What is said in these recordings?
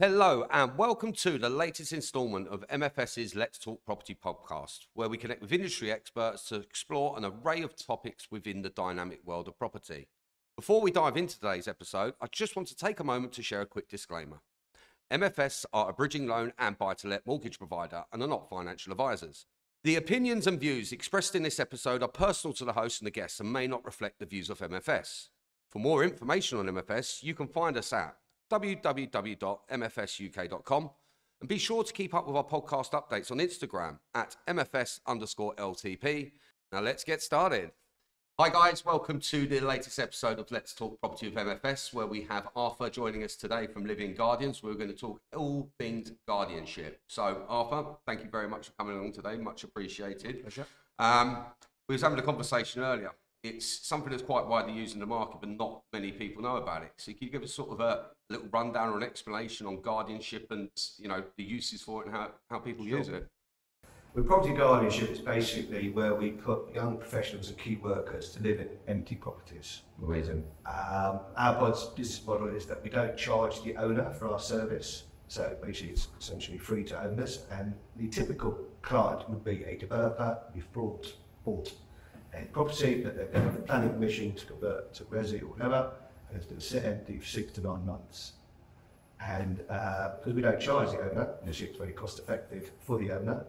Hello, and welcome to the latest installment of MFS's Let's Talk Property podcast, where we connect with industry experts to explore an array of topics within the dynamic world of property. Before we dive into today's episode, I just want to take a moment to share a quick disclaimer. MFS are a bridging loan and buy to let mortgage provider and are not financial advisors. The opinions and views expressed in this episode are personal to the host and the guests and may not reflect the views of MFS. For more information on MFS, you can find us at www.mfsuk.com. And be sure to keep up with our podcast updates on Instagram at MFS underscore LTP. Now let's get started. Hi guys, welcome to the latest episode of Let's Talk Property with MFS, where we have Arthur joining us today from Live-in Guardians. We're going to talk all things guardianship. So Arthur, thank you very much for coming along today. Much appreciated. Pleasure. Um, we was having a conversation earlier it's something that's quite widely used in the market, but not many people know about it. So can you give us sort of a little rundown or an explanation on guardianship and you know the uses for it and how, how people sure. use it? With property guardianship, it's basically where we put young professionals and key workers to live in empty properties. Amazing. Um, our business model is that we don't charge the owner for our service. So basically, it's essentially free to owners, and the typical client would be a developer who've bought, bought a property that they're going to planning permission to convert to resi or whatever, and it's going to sit empty for six to nine months. And uh, because we don't charge the owner, it's very cost effective for the owner.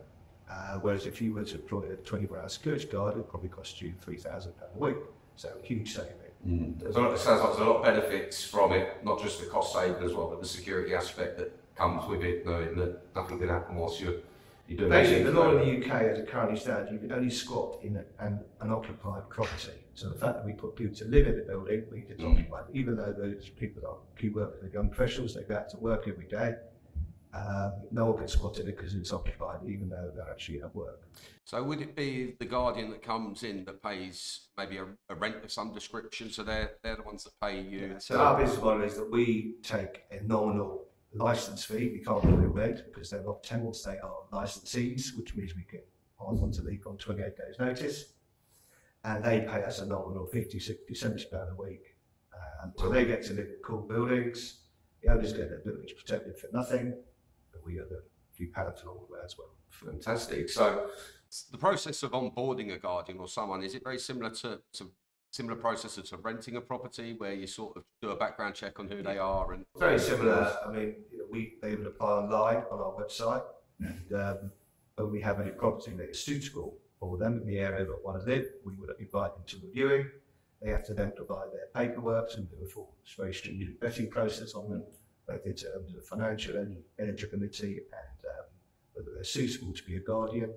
Uh, whereas if you were to employ a 24 hour security guard, it would probably cost you £3,000 a week. So a huge saving. Mm. There's a lot, it sounds like there's a lot of benefits from it, not just the cost saving as well, but the security aspect that comes with it, knowing that nothing can happen whilst you're Basically, the law in the UK, as it currently stands, you can only squat in an unoccupied property. So the fact that we put people to live in the building, we it's mm. occupied, even though those people are key workers, they're young professionals, they go out to work every day. Um, no one gets squatted because it's occupied, even though they're actually at work. So would it be the guardian that comes in that pays maybe a, a rent of some description? So they're they're the ones that pay you. Yeah. So our business model is that we take a nominal license fee. We can't do it red because they're not tenants, they are licensees, which means we can on to leave on 28 days notice. And they pay us a nominal 50, 60, 70 pounds a week. Um, so they get to live in cool buildings. The owners get their buildings protected for nothing, but we get the few pounds along the way as well. Fantastic. So the process of onboarding a guardian or someone, is it very similar to, to similar process to renting a property where you sort of do a background check on who they are and very similar. I mean we they would apply online on our website and um, when we have any property that is suitable for them in the area that want to live we would invite them to a viewing they have to then provide their paperwork and do a full very stringent vetting process on them both in terms of financial and energy committee and um, whether they're suitable to be a guardian.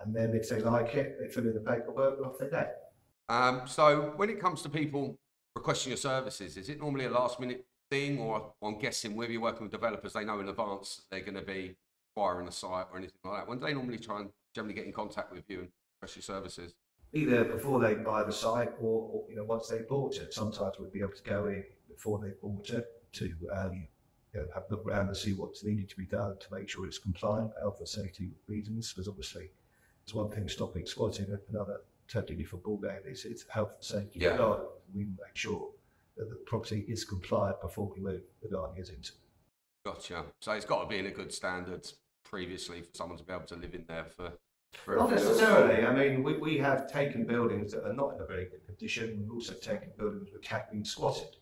And then if they like it they fill in the paperwork and off they go um, so when it comes to people requesting your services, is it normally a last minute thing, or I'm guessing whether you're working with developers, they know in advance they're going to be acquiring a site or anything like that. When do they normally try and generally get in contact with you and request your services? Either before they buy the site or, or you know once they bought it. Sometimes we'd be able to go in before they bought it to um, you know, have a look around and see what's needed to be done to make sure it's compliant, health and safety reasons. Because obviously, there's one thing stopping squatting, another totally different ballgame. It's, it's health and safety. Yeah. We make sure that the property is compliant before we move the guardians into. Gotcha. So it's got to be in a good standard previously for someone to be able to live in there for. for not necessarily. I mean, we, we have taken buildings that are not in a very good condition. We've also taken buildings which have been squatted.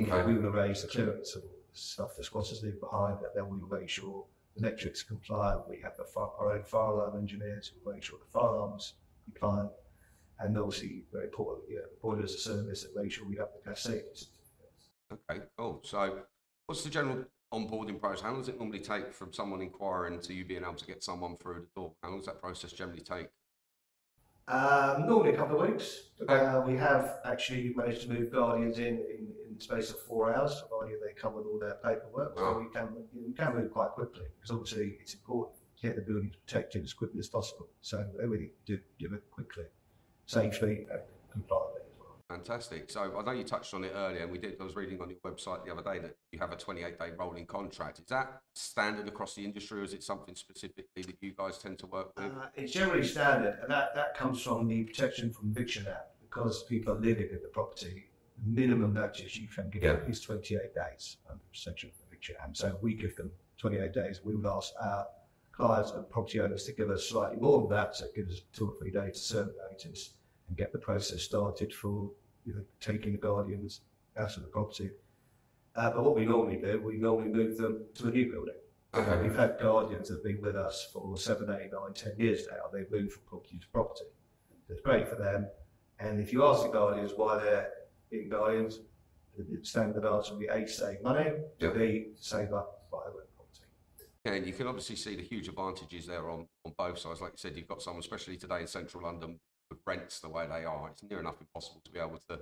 Okay. We will arrange the clearance of stuff the squatters leave behind, but then we will make sure the electric's compliant. We have the our own fire alarm engineers who make sure the fire alarm's compliant and obviously very important, you know, boilers service and make sure we have the gas safety Okay, cool. So what's the general onboarding process? How long does it normally take from someone inquiring to you being able to get someone through the door? How long does that process generally take? Um, normally a couple of weeks. Okay. Uh, we have actually managed to move guardians in, in, in the space of four hours, provided they come with all their paperwork. Wow. So we can, we can move quite quickly because obviously it's important to get the buildings protected as quickly as possible. So everything do, do it quickly safely and compliantly as well. Fantastic. So I know you touched on it earlier, and we did. I was reading on your website the other day that you have a 28-day rolling contract. Is that standard across the industry, or is it something specifically that you guys tend to work with? Uh, it's generally standard, and that, that comes from the Protection from Eviction Act. Because people are living in the property, the minimum notice you can give yeah. is 28 days under Protection from Eviction jam. So we give them 28 days. We would ask our clients and property owners to give us slightly more than that, so it gives us two or three days to serve notice and get the process started for you know, taking the guardians out of the property. Uh, but what we normally do, we normally move them to a new building. Okay. We've had guardians that have been with us for seven, eight, nine, ten years now. They've moved from property to property. So it's great for them. And if you ask the guardians why they're being guardians, the standard answer will be A, save money, Yeah. B, save up by Yeah, and you can obviously see the huge advantages there on, on both sides. Like you said, you've got some, especially today in central London, with rents the way they are. It's near enough impossible to be able to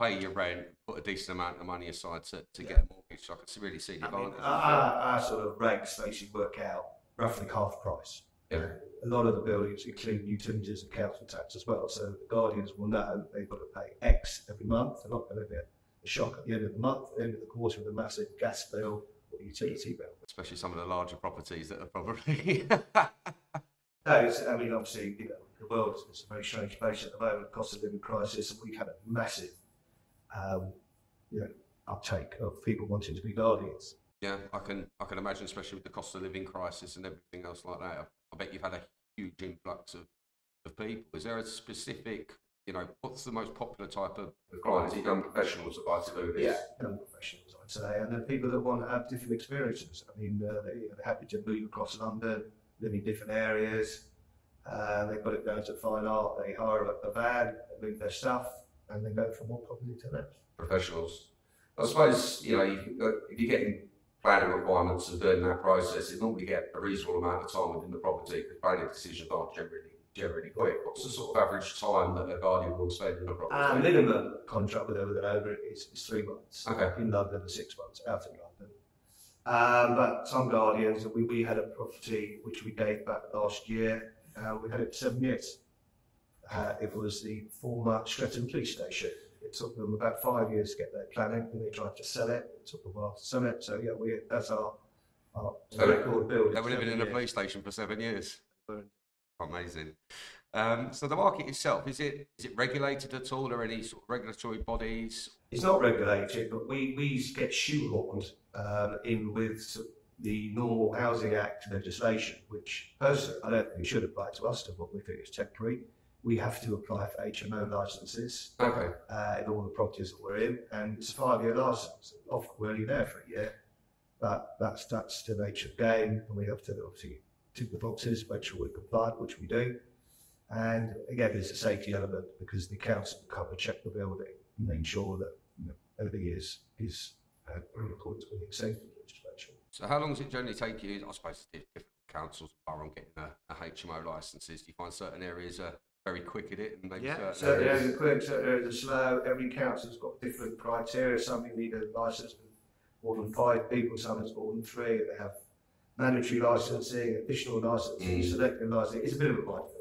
pay your rent, put a decent amount of money aside to, to get a mortgage. So I can really see the I mean, advantages. our, our, sort of rates basically work out roughly half price. Yeah. A lot of the buildings include utilities and council tax as well. So the guardians will know they've got to pay X every month. They're not going to get a shock at the end of the month, the end of the quarter with a massive gas bill utility bill. especially some of the larger properties that are probably. No, it's, I mean, obviously, you know, the world is a very strange place at the moment, cost of living crisis, and we've had a massive, um, you know, uptake of people wanting to be guardians. yeah, I can I can imagine, especially with the cost of living crisis and everything else like that. I bet you've had a huge influx of, of people. Is there a specific, you know, what's the most popular type of clients? Young professionals that like to do this. young professionals, I'd say, and then people that want to have different experiences. I mean, uh, they, they're happy to move across London, live in different areas. Uh, they've got it down to fine art. They hire a, a van, they move their stuff, and then go from one property to the next. professionals. I suppose, you know, you, uh, if you're getting planning requirements and doing that process, you normally get a reasonable amount of time within the property because planning decisions aren't generally generally quick. What's the sort of average time that a guardian will spend in a property? Our minimum contract with over over is, is three months. Okay. In London, six months out in London. Um, but some guardians, we, we had a property which we gave back last year. Uh, we had it for seven years. Uh, it was the former Streatham Police Station. It took them about five years to get their planning, and they tried to sell it. It took a while to sell it. So yeah, we that's our, our So record building. They were living in a police station for seven years. Amazing. Um, so the market itself is it is it regulated at all, or any sort of regulatory bodies? It's not regulated, but we, we get shoehorned um, in with the normal Housing Act legislation, which personally I don't think should apply to us, to what we think is temporary. We have to apply for HMO licenses Okay. uh, in all the properties that we're in, and it's a five-year license. Often we're only there for a year, but that's that's the nature of the game, and we have to obviously tick the boxes, make sure we're compliant, which we do. And again, there's a safety element because the council will come and check the building, and make sure that you know, everything is is uh, in accordance with the safety legislation. So how long does it generally take you? I suppose it's different councils are on getting a, a HMO licenses. Do you find certain areas are very quick at it, and maybe Yeah, certain certain areas- areas are quick, certain areas are slow. Every council's got different criteria. Some you need a license with more than five people, some it's more than three. They have mandatory licensing, additional licensing, Mm. selective licensing. It's a bit of a minefield.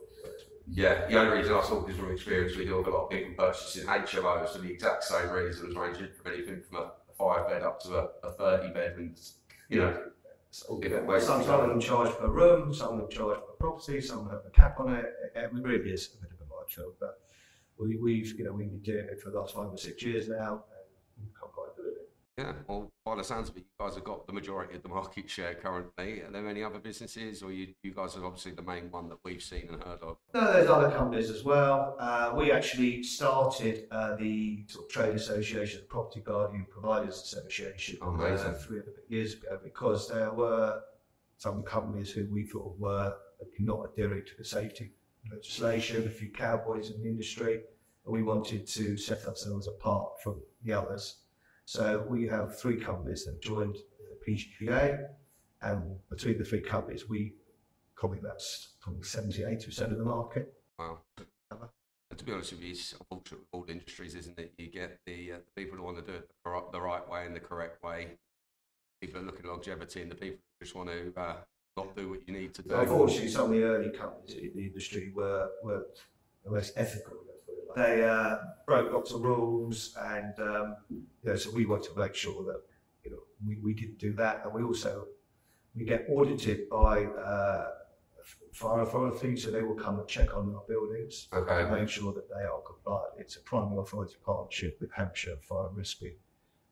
Yeah, the only reason I talk is from experience. We with a lot of people purchasing HMOs for the exact same reasons, ranging from anything from a, five bed up to a, a 30 bed. And, you know, It's all Different different. ways Some, some of them charge per room, some of them charge per property, some have a cap on it. It really is a bit of a minefield. But we, we've, you know, we've been doing it for the last five or six years now, and we've come quite good at it. Yeah, well, by the sounds of it, you guys have got the majority of the market share currently. Are there any other businesses, or you, you guys are obviously the main one that we've seen and heard of? No, there's other companies as well. Uh, we actually started uh, the sort of trade association, the Property Guardian Providers Association, uh, three and a years ago because there were some companies who we thought were not adhering to the safety legislation, a few cowboys in the industry, and we wanted to set ourselves apart from the others. So we have three companies that joined the PGPA, and between the three companies, we probably that's probably 70, 80% of the market. Wow. And to be honest with you, it's unfortunate with all industries, isn't it? You get the, uh, the people who want to do it the, the right way and the correct way. People are looking at longevity, and the people who just want to uh, not do what you need to do. Unfortunately, some of the early companies in the industry were, were less ethical. They uh, broke lots of rules, and um, you know, so we want to make sure that you know we, we didn't do that, and we also we get audited by uh, fire authorities, so they will come and check on our buildings Okay. and make sure that they are compliant. It's a primary authority partnership with Hampshire Fire and Rescue,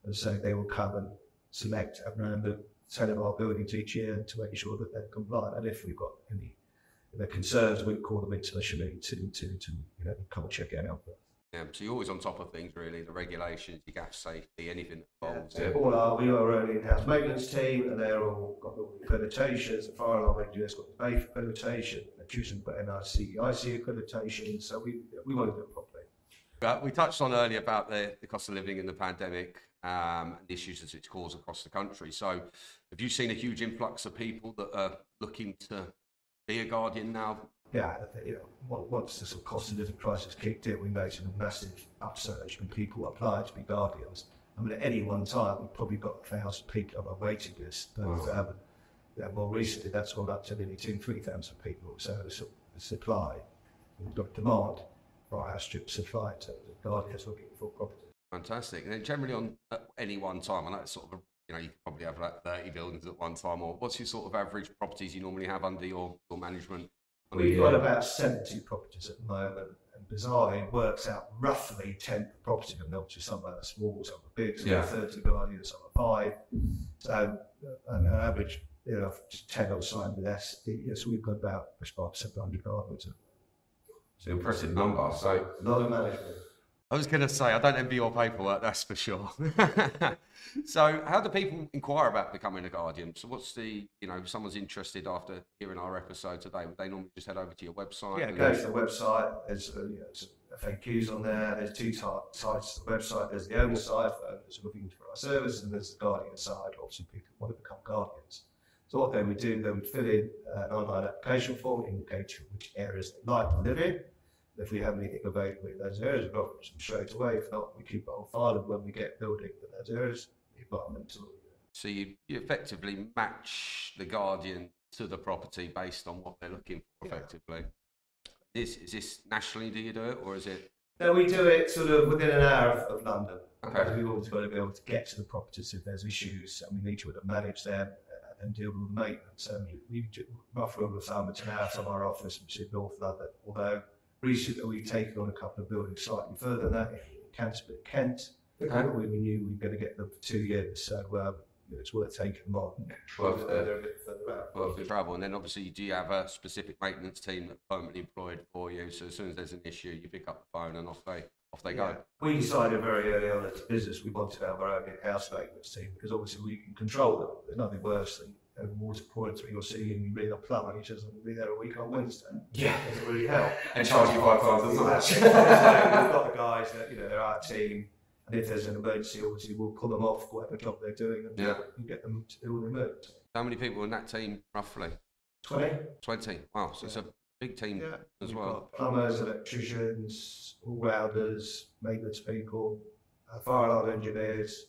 and so they will come and select around the ten of our buildings each year to make sure that they're compliant. And if we've got any if they're concerns, we call them into the meeting to, to, to you know, come and check it. Yeah, so you're always on top of things, really. The regulations, your gas safety, anything that Yeah, involves so it. all our, we are our own in-house maintenance team, and they're all got all the accreditations. The fire alarm engineer's got the BAFE accreditation, electrician's got NICEIC accreditation. So we we want to do it properly. But we touched on earlier about the, the cost of living in the pandemic um, and the issues that it's caused across the country. So, have you seen a huge influx of people that are looking to be a guardian now? Yeah, you know, once the sort of cost of living crisis kicked in, we noticed a massive upsurge when people applied to be guardians. I mean, at any one time, we've probably got a thousand people on our waiting list. But um, yeah, more recently, that's gone up to nearly two, three thousand people. So the, sort of supply, we've got demand for our strip supply in terms of guardians looking for property. Fantastic. And then generally on at any one time, I know it's sort of a, you know you could probably have like 30 buildings at one time. Or what's your sort of average properties you normally have under your, your management? We've got about 70 properties at the moment, and bizarrely, it works out roughly 10 per property. And obviously, some are small, some are big, some Yeah. are 30 guardians, some are 5. So, an average, you know, 10 or slightly less. Yes, we've got about about 700 guardians. It's an impressive number. So A lot of management. I was going to say, I don't envy your paperwork, that's for sure. so, how do people inquire about becoming a guardian? So, what's the, you know, if someone's interested after hearing our episode today, would they normally just head over to your website? Yeah, go to the website. There's uh, you know, some FAQs on there. There's two ty- sides to the website. There's the owner side for owners looking for our service, and there's the guardian side. Obviously, people want to become guardians. So what they would do, they would fill in uh, an online application form indicating which areas they'd like to live in. If we have anything available in those areas, offer them straight away. If not, we keep it on file, and when we get building in those areas, we them to So, you, you effectively match the guardian to the property based on what they're looking for, Yeah. effectively. Is, is this nationally, do you do it, or is it? No, we do it sort of within an hour of, of London. Okay. Because We've always got to be able to get to the properties if there's issues, and we need to be able to manage them uh, and deal with the maintenance. So we do rough rule of thumb, it's an hour from our office, which is North London. Although recently we've taken on a couple of buildings slightly further than that, in Canterbury, Kent. Okay. We, we knew we were going to get them for two years, so um, it's worth taking them on. Worth, uh, They're a bit further out. worth the travel. And then obviously, do you have a specific maintenance team that's permanently employed for you? So as soon as there's an issue, you pick up the phone and off they off they Yeah. go. We decided very early on as a business we wanted to have our own in-house maintenance team because obviously we can control them. There's nothing worse than having water pouring through your ceiling and you ring a plumber and he says, I'll be there a week on Wednesday. Yeah. It doesn't really help. And charge you five times as much. We've got the guys that, you know, they're our team and if there's an emergency, obviously we'll pull them off whatever job they're doing and Yeah. get them to do. How many people in that team, roughly? 20? 20. Wow, so it's a big team Yeah. as We've well. plumbers, electricians, all-rounders, maintenance people, fire alarm engineers,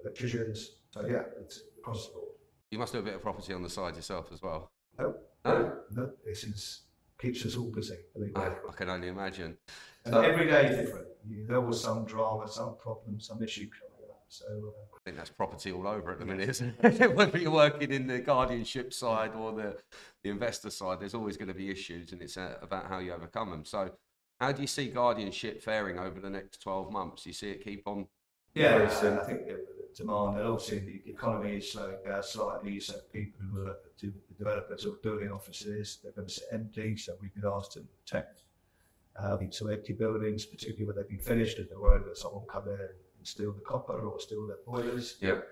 electricians. So yeah, it's across the board. You must do a bit of property on the side yourself as well. No, No? no, this is keeps us all busy. Me. I, I can only imagine. And every day is different. You, there was some drama, some problem, some issue coming up. So uh, I think that's property all over at the minute, isn't it? Whether you're working in the guardianship side or the, the investor side, there's always going to be issues, and it's uh, about how you overcome them. So, how do you see guardianship faring over the next 12 months? You see it keep on? yeah, I think demand and also the economy is slowing down slightly. So people who are do, developers or building offices, they're going to sit empty. So we've been asked to protect uh, some empty buildings, particularly when they've been finished, and they're worried that someone will come in and steal the copper or steal the boilers. Yep.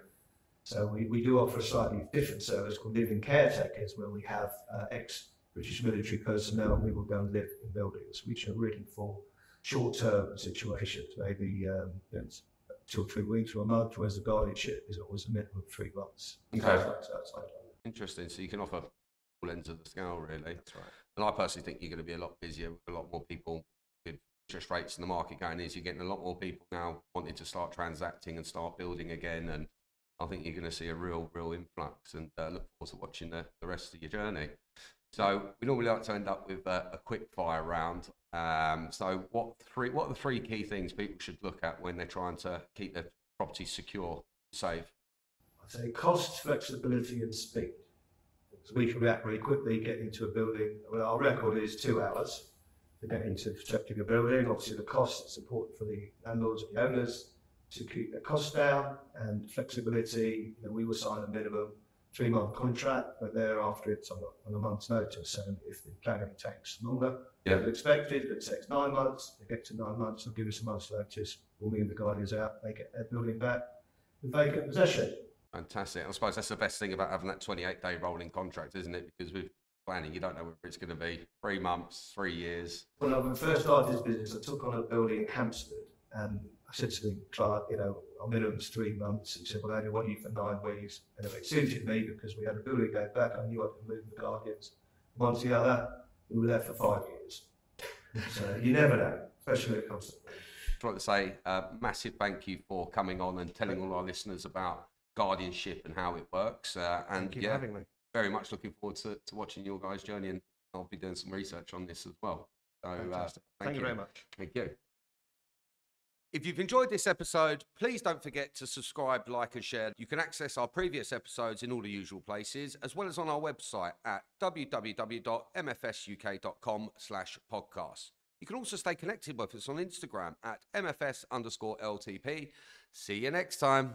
So we, we do offer a slightly different service called live-in caretakers, where we have uh, ex-British military personnel. We will go and live in buildings, which are really for short-term situations, maybe um, you know, it's two or three weeks or a month, whereas the guardianship is always a minimum of three months. Okay. Interesting. So, you can offer all ends of the scale, really. That's right. And I personally think you're going to be a lot busier with a lot more people with interest rates in the market going in. So, you're getting a lot more people now wanting to start transacting and start building again. And I think you're going to see a real, real influx and uh, look forward to watching the, the rest of your journey. So we normally like to end up with a, a quick fire round. Um, so what three? What are the three key things people should look at when they're trying to keep their property secure, safe? I'd say cost, flexibility, and speed. So we can react really quickly, get into a building. Well, our record is two hours to get into protecting a building. Obviously, the cost is important for the landlords and the owners. to keep their costs down and flexibility. You know, we will sign a minimum three month contract, but thereafter it's on a, on a month's notice. So if the planning takes longer Yeah. than expected, if it takes nine months, they get to nine months, they'll give us a month's notice. We'll move the guardians out, they get their building back in vacant possession. Fantastic. I suppose that's the best thing about having that 28 day rolling contract, isn't it? Because with planning, you don't know whether it's going to be three months, three years. When I first started this business, I took on a building in Hampstead and I said to the client, you know, our minimum's three months. He said, well, I only want you for nine weeks. And if it suited me because we had a building go back, I knew I could move the guardians one to the other. We were there for five years. So you never know, especially when it comes to I'd like to say a massive thank you for coming on and telling all our listeners about guardianship and how it works. Uh, and Thank you yeah, for having me. very much looking forward to, to watching your guys' journey. And I'll be doing some research on this as well. So, uh, Fantastic. Thank, you very much. Thank you. If you've enjoyed this episode, please don't forget to subscribe, like, and share. You can access our previous episodes in all the usual places, as well as on our website at www.mfsuk.com slash podcast. You can also stay connected with us on Instagram at mfs underscore LTP. See you next time.